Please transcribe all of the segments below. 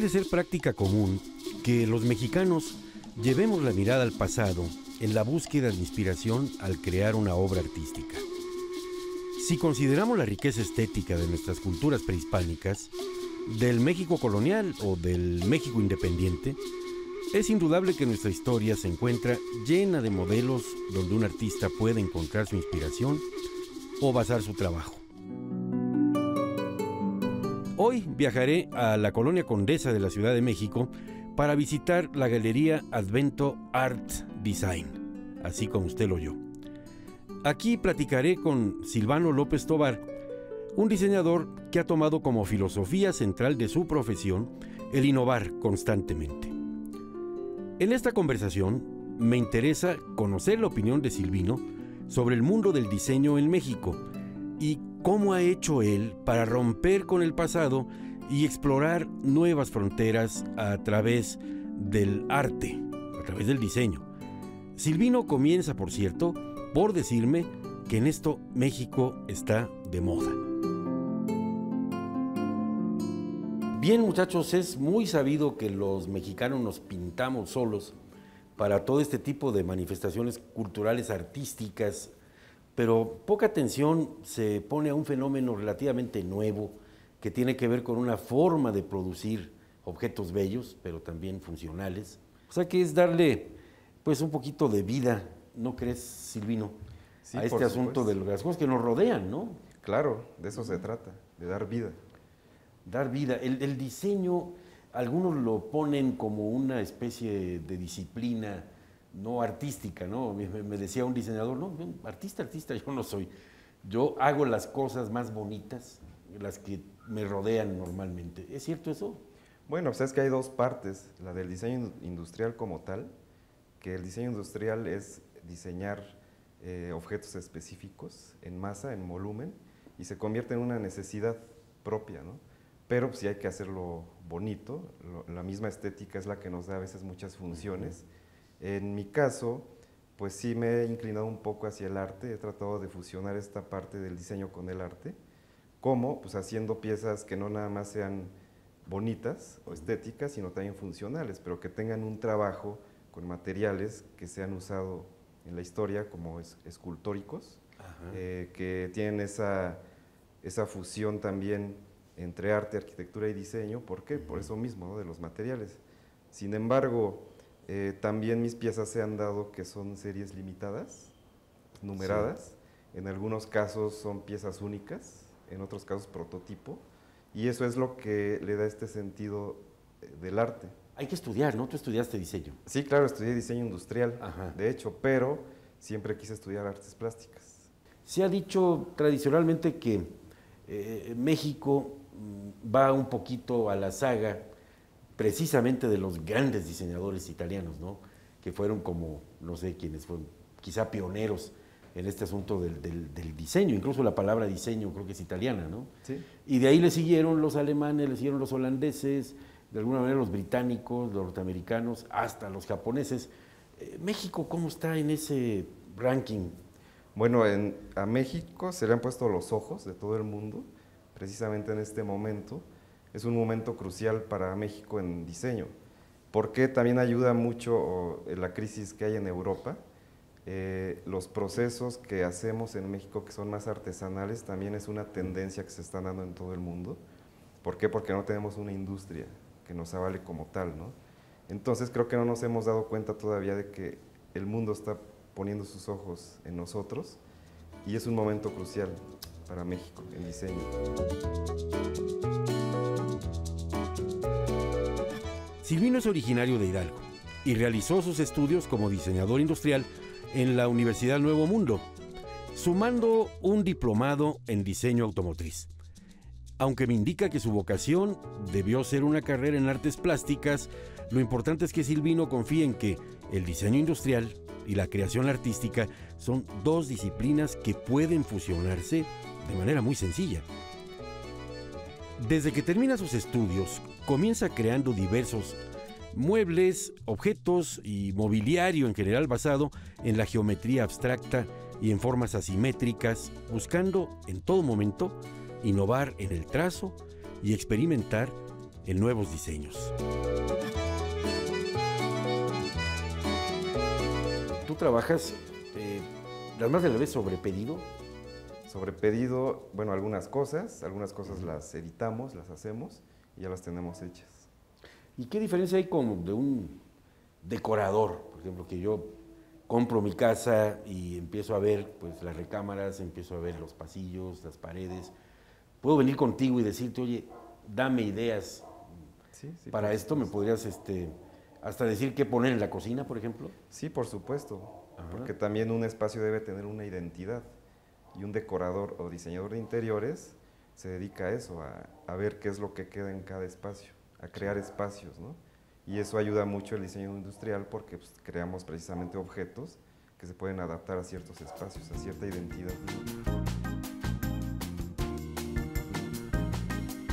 suele ser práctica común que los mexicanos llevemos la mirada al pasado en la búsqueda de inspiración al crear una obra artística. Si consideramos la riqueza estética de nuestras culturas prehispánicas, del México colonial o del México independiente, es indudable que nuestra historia se encuentra llena de modelos donde un artista puede encontrar su inspiración o basar su trabajo. Hoy viajaré a la colonia Condesa de la Ciudad de México para visitar la galería Advento Art Design, así como usted lo oyó. Aquí platicaré con Silvano López Tobar, un diseñador que ha tomado como filosofía central de su profesión el innovar constantemente. En esta conversación me interesa conocer la opinión de Silvino sobre el mundo del diseño en México y cómo ha hecho él para romper con el pasado y explorar nuevas fronteras a través del arte, a través del diseño. Silvino comienza, por cierto, por decirme que en esto México está de moda. Bien muchachos, es muy sabido que los mexicanos nos pintamos solos para todo este tipo de manifestaciones culturales, artísticas, pero poca atención se pone a un fenómeno relativamente nuevo que tiene que ver con una forma de producir objetos bellos, pero también funcionales. O sea que es darle pues un poquito de vida, ¿no crees, Silvino? a este asunto de las cosas que nos rodean, ¿no? Claro, de eso se trata, de dar vida. Dar vida. El, diseño, algunos lo ponen como una especie de disciplina no artística, ¿no? Me, me decía un diseñador, no, artista, artista, yo no soy. Yo hago las cosas más bonitas, las que me rodean normalmente. ¿Es cierto eso? Bueno, pues es que hay dos partes, la del diseño industrial como tal, que el diseño industrial es diseñar eh, objetos específicos en masa, en volumen, y se convierte en una necesidad propia, ¿no? Pero pues, sí hay que hacerlo bonito, la misma estética es la que nos da a veces muchas funciones. En mi caso, pues sí me he inclinado un poco hacia el arte, he tratado de fusionar esta parte del diseño con el arte, como pues haciendo piezas que no nada más sean bonitas o estéticas, sino también funcionales, pero que tengan un trabajo con materiales que se han usado en la historia como escultóricos, eh, que tienen esa, esa fusión también entre arte, arquitectura y diseño. ¿Por qué? Por eso mismo, de los materiales. Sin embargo, eh, también mis piezas se han dado que son series limitadas, numeradas. En algunos casos son piezas únicas, en otros casos prototipo, y eso es lo que le da este sentido eh, del arte. Hay que estudiar, ¿no? Tú estudiaste diseño. Sí, claro, estudié diseño industrial, de hecho, pero siempre quise estudiar artes plásticas. Se ha dicho tradicionalmente que eh, México mm, va un poquito a la saga precisamente de los grandes diseñadores italianos, ¿no? que fueron como, no sé quiénes fueron, quizá pioneros en este asunto del, diseño, incluso la palabra diseño creo que es italiana, ¿no? Sí. Y de ahí le siguieron los alemanes, le siguieron los holandeses, de alguna manera los británicos, los norteamericanos, hasta los japoneses. Eh, ¿México cómo está en ese ranking? Bueno, en, a México se le han puesto los ojos de todo el mundo, precisamente en este momento. Es un momento crucial para México en diseño, porque también ayuda mucho la crisis que hay en Europa eh, los procesos que hacemos en México que son más artesanales también es una tendencia que se está dando en todo el mundo. ¿Por qué? Porque no tenemos una industria que nos avale como tal, ¿no? Entonces creo que no nos hemos dado cuenta todavía de que el mundo está poniendo sus ojos en nosotros y es un momento crucial para México en diseño. Silvino es originario de Hidalgo y realizó sus estudios como diseñador industrial en la Universidad Nuevo Mundo, sumando un diplomado en diseño automotriz. Aunque me indica que su vocación debió ser una carrera en artes plásticas, lo importante es que Silvino confía en que el diseño industrial y la creación artística son dos disciplinas que pueden fusionarse de manera muy sencilla. Desde que termina sus estudios, comienza creando diversos muebles, objetos y mobiliario en general basado en la geometría abstracta y en formas asimétricas, buscando en todo momento innovar en el trazo y experimentar en nuevos diseños. Tú trabajas las más de la vez sobre pedido. Sobre pedido, bueno, algunas cosas, algunas cosas las editamos, las hacemos y ya las tenemos hechas. ¿Y qué diferencia hay con de un decorador? Por ejemplo, que yo compro mi casa y empiezo a ver pues, las recámaras, empiezo a ver los pasillos, las paredes. Puedo venir contigo y decirte, oye, dame ideas para esto. ¿Me podrías este, hasta decir qué poner en la cocina, por ejemplo? Sí, por supuesto. Porque también un espacio debe tener una identidad. Y un decorador o diseñador de interiores se dedica a eso, a, ver qué es lo que queda en cada espacio, a crear espacios, ¿no? Y eso ayuda mucho el diseño industrial porque pues, creamos precisamente objetos que se pueden adaptar a ciertos espacios, a cierta identidad.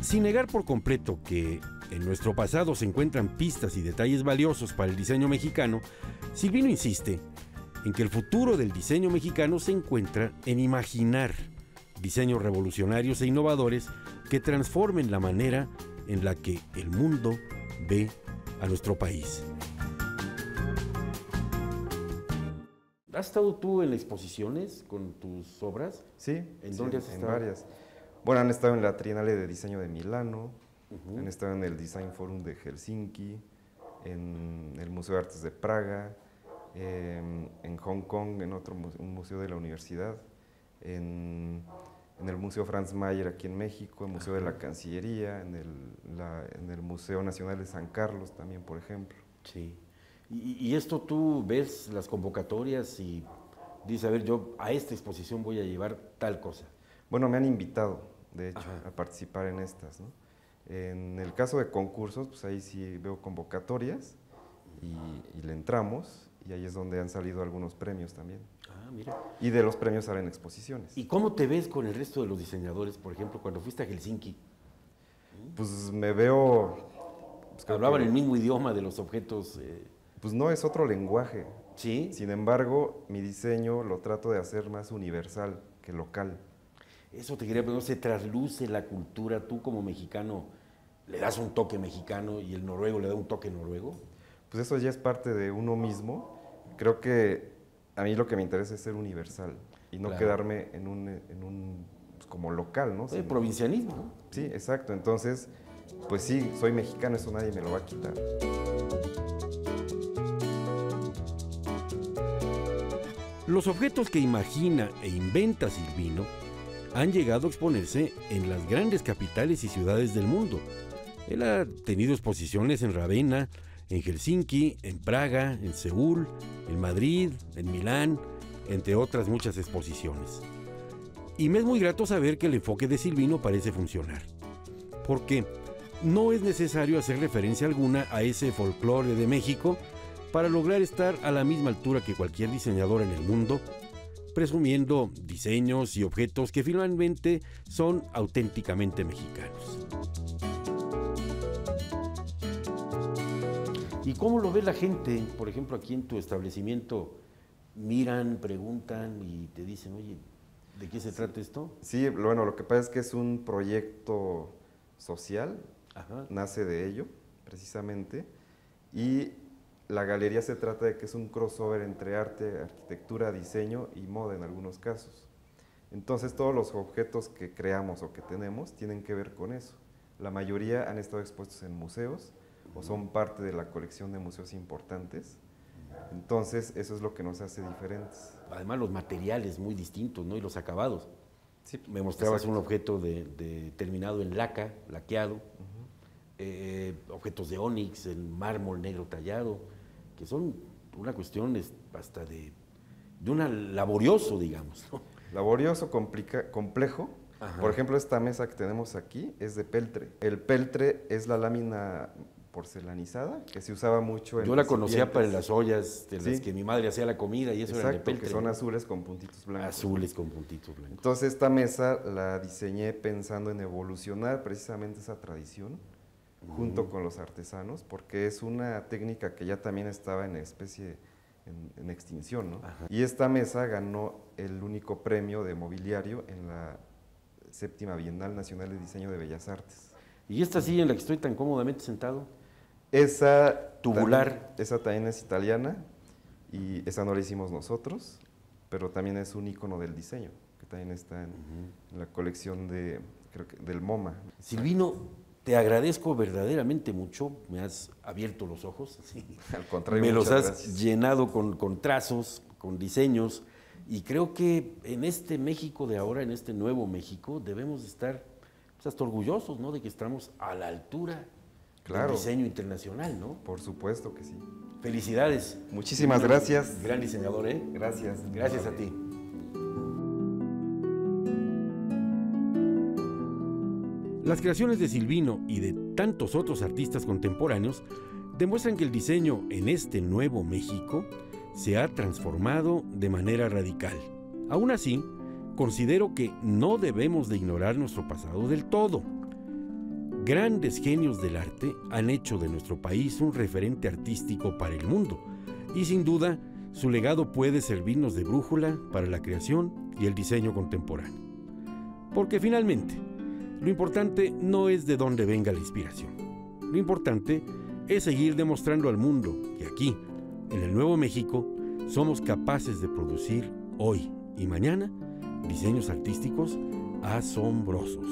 Sin negar por completo que en nuestro pasado se encuentran pistas y detalles valiosos para el diseño mexicano, Silvino insiste en que el futuro del diseño mexicano se encuentra en imaginar diseños revolucionarios e innovadores que transformen la manera en la que el mundo ve a nuestro país. ¿Has estado tú en exposiciones con tus obras? Sí, ¿en dónde has estado? En varias. Bueno, han estado en la Trienale de Diseño de Milano, han estado en el Design Forum de Helsinki, en el Museo de Artes de Praga, em, en Hong Kong, en otro un museo de la universidad, en, el Museo Franz Mayer aquí en México, el Museo de la Cancillería, en el, Museo Nacional de San Carlos también, por ejemplo. Sí. Y, y, esto tú ves las convocatorias y dices, a ver, yo a esta exposición voy a llevar tal cosa. Bueno, me han invitado, de hecho, a participar en estas, ¿no? En el caso de concursos, pues ahí sí veo convocatorias y, le entramos y ahí es donde han salido algunos premios también. Ah, mira. Y de los premios salen exposiciones. ¿Y cómo te ves con el resto de los diseñadores, por ejemplo, cuando fuiste a Helsinki? Pues me veo... Pues, Hablaban el mismo idioma de los objetos. Eh. Pues no, es otro lenguaje. Sí. Sin embargo, mi diseño lo trato de hacer más universal que local. Eso te quería preguntar, ¿se trasluce la cultura? ¿Tú como mexicano le das un toque mexicano y el noruego le da un toque noruego? Pues eso ya es parte de uno mismo. Creo que a mí lo que me interesa es ser universal y no quedarme en un, en un pues, como local, ¿no? El provincianismo. Sí, exacto. Entonces, pues sí, soy mexicano, eso nadie me lo va a quitar. Los objetos que imagina e inventa Silvino han llegado a exponerse en las grandes capitales y ciudades del mundo. Él ha tenido exposiciones en Ravenna, en Helsinki, en Praga, en Seúl, en Madrid, en Milán, entre otras muchas exposiciones. Y me es muy grato saber que el enfoque de Silvino parece funcionar. Porque no es necesario hacer referencia alguna a ese folclore de México para lograr estar a la misma altura que cualquier diseñador en el mundo presumiendo diseños y objetos que finalmente son auténticamente mexicanos. ¿Y cómo lo ve la gente? Por ejemplo, aquí en tu establecimiento, miran, preguntan y te dicen, oye, ¿de qué se trata esto? Sí, bueno, lo que pasa es que es un proyecto social, nace de ello, precisamente, y la galería se trata de que es un crossover entre arte, arquitectura, diseño y moda en algunos casos. Entonces todos los objetos que creamos o que tenemos tienen que ver con eso. La mayoría han estado expuestos en museos o son parte de la colección de museos importantes. Entonces eso es lo que nos hace diferentes. Además los materiales muy distintos, ¿no? Y los acabados. Sí, Me mostrabas un objeto de, terminado en laca, laqueado, eh, objetos de ónix, en mármol negro tallado que son una cuestión hasta de, de una laborioso, digamos. Laborioso, complejo. Por ejemplo, esta mesa que tenemos aquí es de peltre. El peltre es la lámina porcelanizada que se usaba mucho en Yo la conocía para las ollas de las que mi madre hacía la comida y eso era de peltre. que son azules con puntitos blancos. Azules con puntitos blancos. Entonces esta mesa la diseñé pensando en evolucionar precisamente esa tradición junto con los artesanos, porque es una técnica que ya también estaba en especie en, extinción. ¿no? Y esta mesa ganó el único premio de mobiliario en la séptima Bienal Nacional de Diseño de Bellas Artes. ¿Y esta silla en la que estoy tan cómodamente sentado? Esa Tubular. también- esa también es italiana y esa no la hicimos nosotros, pero también es un icono del diseño, que también está en, en la colección de, creo que, del MoMA. Silvino, te agradezco verdaderamente mucho. Me has abierto los ojos. sí. Al contrario, Me los has gracias. llenado con, con trazos, con diseños. Y creo que en este México de ahora, en este nuevo México, debemos de estar pues, hasta orgullosos ¿no? de que estamos a la altura Claro. del diseño internacional. ¿no? Por supuesto que sí. Felicidades. Muchísimas gracias. Gran diseñador, ¿eh? Gracias. Gracias a ti. Las creaciones de Silvino y de tantos otros artistas contemporáneos demuestran que el diseño en este nuevo México se ha transformado de manera radical. Aún así, considero que no debemos de ignorar nuestro pasado del todo. Grandes genios del arte han hecho de nuestro país un referente artístico para el mundo y sin duda su legado puede servirnos de brújula para la creación y el diseño contemporáneo. Porque finalmente, lo importante no es de dónde venga la inspiración. Lo importante es seguir demostrando al mundo que aquí, en el Nuevo México, somos capaces de producir hoy y mañana diseños artísticos asombrosos.